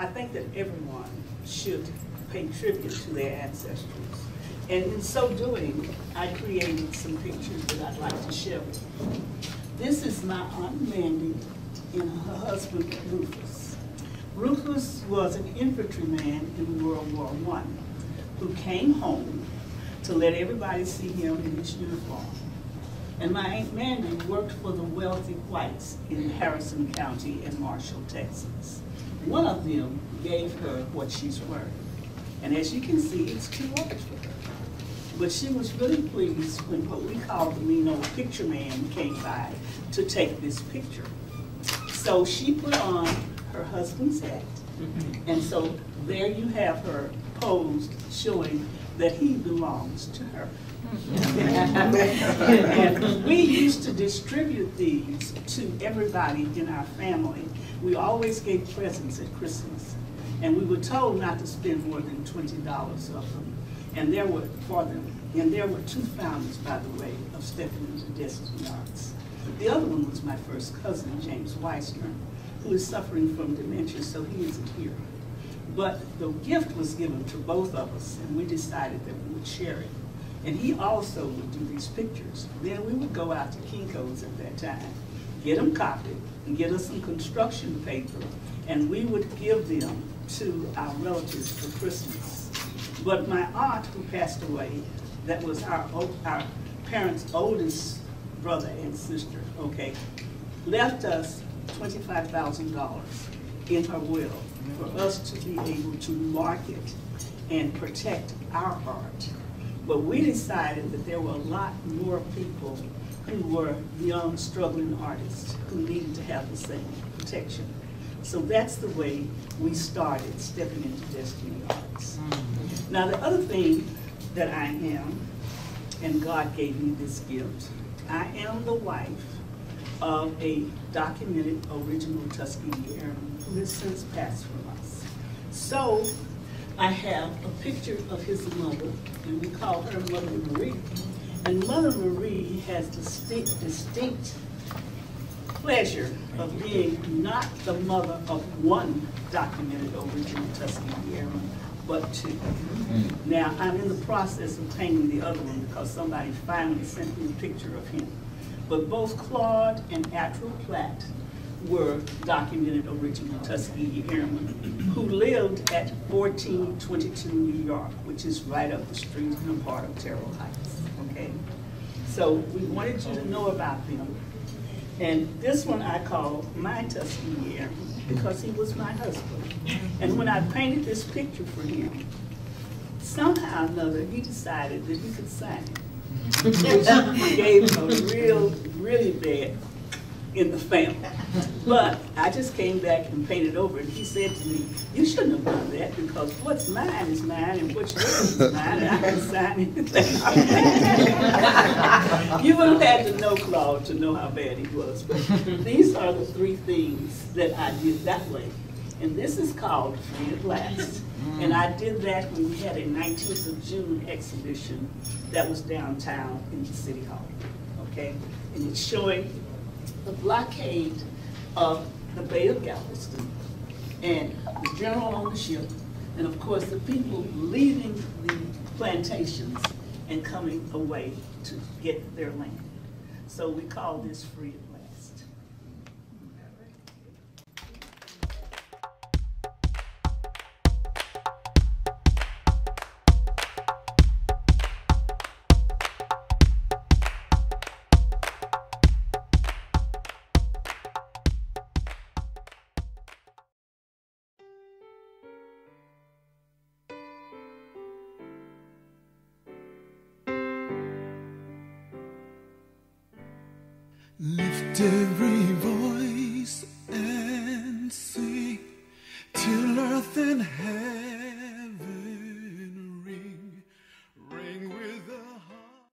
I think that everyone should pay tribute to their ancestors. And in so doing, I created some pictures that I'd like to share with you. This is my Aunt Mandy and her husband Rufus. Rufus was an infantryman in World War I who came home to let everybody see him in his uniform. And my Aunt Mandy worked for the wealthy whites in Harrison County in Marshall, Texas. One of them gave her what she's wearing. And as you can see, it's too large for her. But she was really pleased when what we call the mean old picture man came by to take this picture. So she put on her husband's hat. Mm-hmm. And so there you have her posed showing that he belongs to her. Mm-hmm. and we used to distribute these to everybody in our family. We always gave presents at Christmas. And we were told not to spend more than twenty dollars of them. And there were, for them, and there were two founders, by the way, of Stepping into Destiny Arts. The other one was my first cousin, James Weissner, who is suffering from dementia, so he isn't here. But the gift was given to both of us, and we decided that we would share it. And he also would do these pictures. Then we would go out to Kinko's at that time, get them copied, and get us some construction paper, and we would give them to our relatives for Christmas. But my aunt, who passed away, that was our, our parents' oldest brother and sister, okay, left us twenty-five thousand dollars in her will for us to be able to market and protect our art. But we decided that there were a lot more people who were young, struggling artists who needed to have the same protection. So that's the way we started stepping into Destiny Arts. Mm-hmm. Now, the other thing that I am, and God gave me this gift, I am the wife of a documented original Tuskegee Airman who has since passed from us. So I have a picture of his mother, and we call her Mother Marie. And Mother Marie has distinct, distinct pleasure of being not the mother of one documented original Tuskegee Airman, but two. Hmm. Now, I'm in the process of painting the other one because somebody finally sent me a picture of him. But both Claude and Atral Platte were documented original Tuskegee Airmen who lived at 1422 New York, which is right up the street in the part of Terrell Heights, okay? So we wanted you to know about them. And this one I call my Tuskegee Airman because he was my husband. And when I painted this picture for him, somehow or another, he decided that he could sign it. Which gave him a really bad in the family. But I just came back and painted over it. He said to me, you shouldn't have done that because what's mine is mine and what's yours is mine and I can sign anything. You would have had to know Claude to know how bad he was. But these are the three things that I did that way. And this is called Free at Last. And I did that when we had a 19th of June exhibition that was downtown in the city hall, And it's showing the blockade of the Bay of Galveston and the general on the ship, and of course, the people leaving the plantations and coming away to get their land. So we call this Free every